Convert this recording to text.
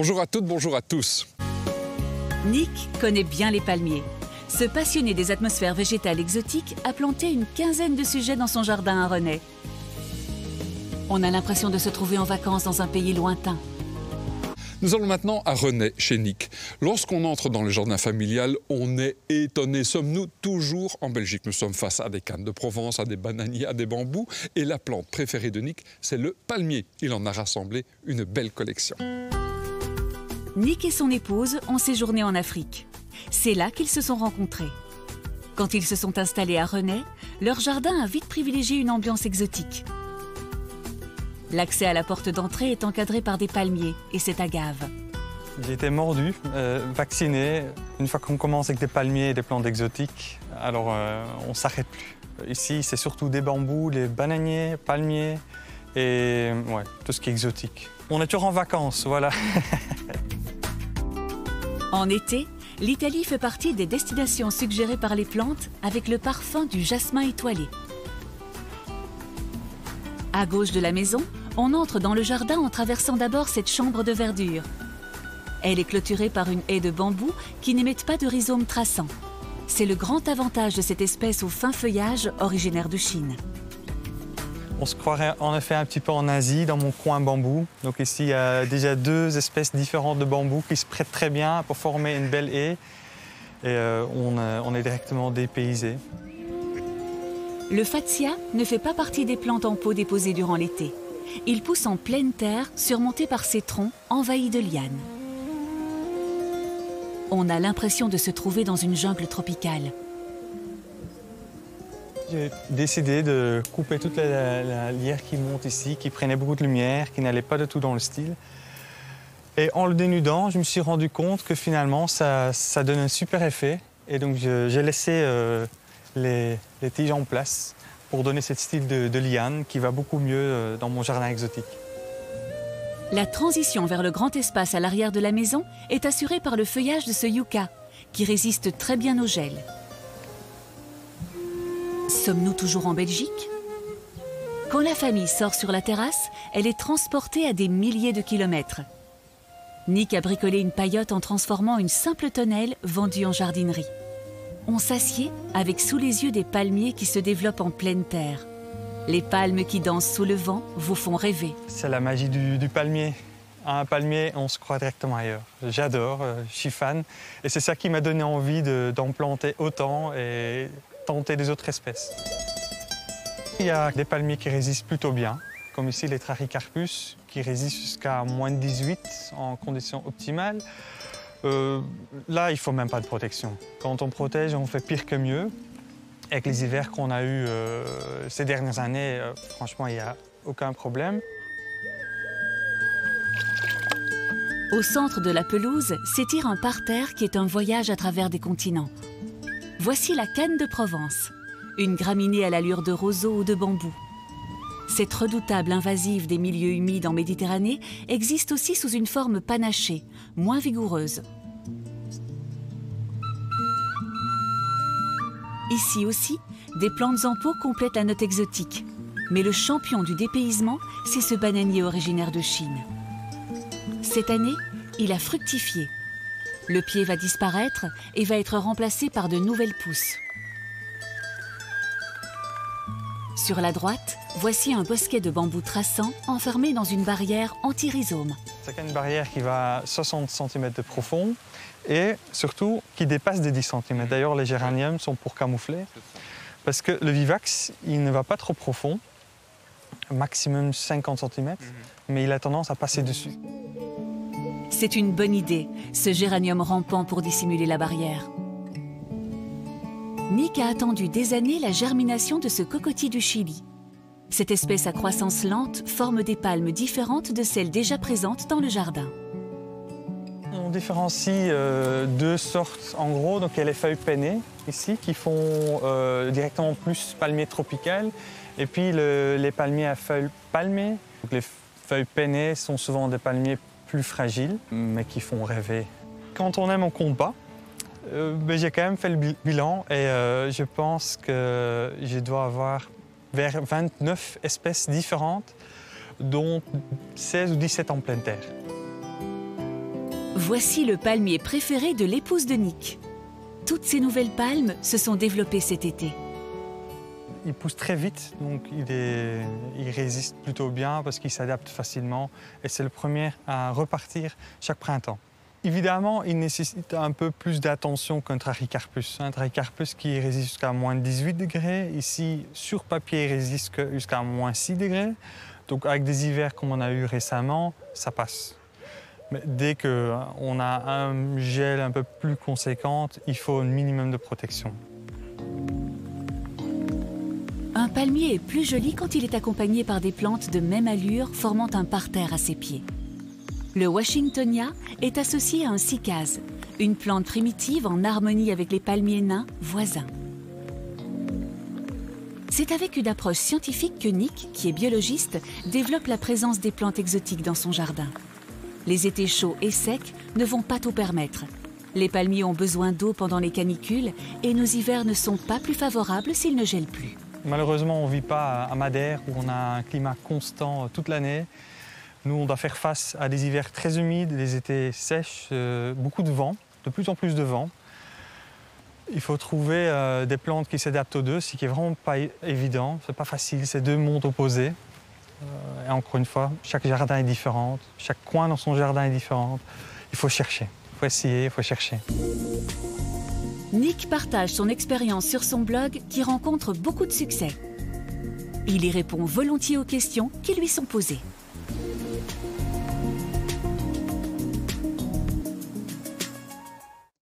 Bonjour à toutes, bonjour à tous. Nick connaît bien les palmiers. Ce passionné des atmosphères végétales exotiques a planté une quinzaine de sujets dans son jardin à René. On a l'impression de se trouver en vacances dans un pays lointain. Nous allons maintenant à René, chez Nick. Lorsqu'on entre dans le jardin familial, on est étonné. Sommes-nous toujours en Belgique? Nous sommes face à des cannes de Provence, à des bananiers, à des bambous. Et la plante préférée de Nick, c'est le palmier. Il en a rassemblé une belle collection. Nick et son épouse ont séjourné en Afrique. C'est là qu'ils se sont rencontrés. Quand ils se sont installés à René, leur jardin a vite privilégié une ambiance exotique. L'accès à la porte d'entrée est encadré par des palmiers et c'est agave. J'ai été mordu, euh, vacciné. Une fois qu'on commence avec des palmiers et des plantes exotiques, alors euh, on ne s'arrête plus. Ici, c'est surtout des bambous, des bananiers, palmiers et tout ce qui est exotique. On est toujours en vacances, voilà. en été, l'Italie fait partie des destinations suggérées par les plantes avec le parfum du jasmin étoilé. À gauche de la maison, on entre dans le jardin en traversant d'abord cette chambre de verdure. Elle est clôturée par une haie de bambou qui n'émettent pas de rhizomes traçants. C'est le grand avantage de cette espèce au fin feuillage originaire de Chine. On se croirait en effet un petit peu en Asie, dans mon coin bambou. Donc ici, il y a déjà deux espèces différentes de bambou qui se prêtent très bien pour former une belle haie. Et euh, on, euh, on est directement dépaysé. Le fatsia ne fait pas partie des plantes en pot déposées durant l'été. Il pousse en pleine terre, surmonté par ses troncs envahis de lianes. On a l'impression de se trouver dans une jungle tropicale. J'ai décidé de couper toute la, lierre qui monte ici, qui prenait beaucoup de lumière, qui n'allait pas du tout dans le style. Et en le dénudant, je me suis rendu compte que finalement, ça, ça donne un super effet. Et donc, j'ai laissé euh, les, les tiges en place pour donner ce style de, de liane qui va beaucoup mieux euh, dans mon jardin exotique. La transition vers le grand espace à l'arrière de la maison est assurée par le feuillage de ce yucca, qui résiste très bien au gel. Sommes-nous toujours en Belgique Quand la famille sort sur la terrasse, elle est transportée à des milliers de kilomètres. Nick a bricolé une paillote en transformant une simple tonnelle vendue en jardinerie on s'assied avec sous les yeux des palmiers qui se développent en pleine terre. Les palmes qui dansent sous le vent vous font rêver. C'est la magie du, palmier. un palmier, on se croit directement ailleurs. J'adore, euh, je suis fan. Et c'est ça qui m'a donné envie d'en planter autant tenter des autres espèces. Il y a des palmiers qui résistent plutôt bien, comme ici les Trachycarpus, qui résistent jusqu'à moins de 18 en conditions optimales. Euh, là, il ne faut même pas de protection. Quand on protège, on fait pire que mieux. Avec les hivers qu'on a eus euh, ces dernières années, euh, franchement, il n'y a aucun problème. Au centre de la pelouse s'étire un parterre qui est un voyage à travers des continents. Voici la canne de Provence, une graminée à l'allure de roseau ou de bambou. Cette redoutable invasive des milieux humides en Méditerranée existe aussi sous une forme panachée, moins vigoureuse. Ici aussi, des plantes en pot complètent la note exotique. Mais le champion du dépaysement, c'est ce bananier originaire de Chine. Cette année, il a fructifié. Le pied va disparaître et va être remplacé par de nouvelles pousses. Sur la droite, voici un bosquet de bambous traçants enfermé dans une barrière anti-rhizome. C'est une barrière qui va 60 cm de profond et surtout qui dépasse des 10 cm. D'ailleurs, les géraniums sont pour camoufler parce que le vivax, il ne va pas trop profond, maximum 50 cm, mais il a tendance à passer dessus. C'est une bonne idée, ce géranium rampant pour dissimuler la barrière. Nick a attendu des années la germination de ce cocotier du Chili. Cette espèce à croissance lente forme des palmes différentes de celles déjà présentes dans le jardin. On différencie euh, deux sortes en gros. Donc il y a les feuilles pennées ici qui font euh, directement plus palmier tropical. Et puis les palmiers à feuilles palmées. les feuilles pennées sont souvent des palmiers plus fragiles mais qui font rêver. Quand on aime, on compte pas. Euh, j'ai quand même fait le bilan et euh, je pense que je dois avoir vers 29 espèces différentes, dont 16 ou 17 en pleine terre. Voici le palmier préféré de l'épouse de Nick. Toutes ces nouvelles palmes se sont développées cet été. Il pousse très vite, donc il, résiste plutôt bien parce qu'il s'adapte facilement. Et c'est le premier à repartir chaque printemps. Évidemment, il nécessite un peu plus d'attention qu'un trachycarpus. Un trachycarpus qui résiste jusqu'à moins 18 degrés. Ici, sur papier, il résiste jusqu'à moins 6 degrés. Donc avec des hivers comme on a eu récemment, ça passe. Mais dès qu'on a un gel un peu plus conséquent, il faut un minimum de protection. Un palmier est plus joli quand il est accompagné par des plantes de même allure formant un parterre à ses pieds. Le Washingtonia est associé à un cycase, une plante primitive en harmonie avec les palmiers nains voisins. C'est avec une approche scientifique que Nick, qui est biologiste, développe la présence des plantes exotiques dans son jardin. Les étés chauds et secs ne vont pas tout permettre. Les palmiers ont besoin d'eau pendant les canicules et nos hivers ne sont pas plus favorables s'ils ne gèlent plus. Malheureusement, on ne vit pas à Madère où on a un climat constant euh, toute l'année. Nous, on doit faire face à des hivers très humides, des étés sèches, euh, beaucoup de vent, de plus en plus de vent. Il faut trouver euh, des plantes qui s'adaptent aux deux, ce qui est vraiment pas évident. C'est pas facile, c'est deux mondes opposés. Et encore une fois, chaque jardin est différent, chaque coin dans son jardin est différent. Il faut chercher, il faut essayer, il faut chercher. Nick partage son expérience sur son blog qui rencontre beaucoup de succès. Il y répond volontiers aux questions qui lui sont posées.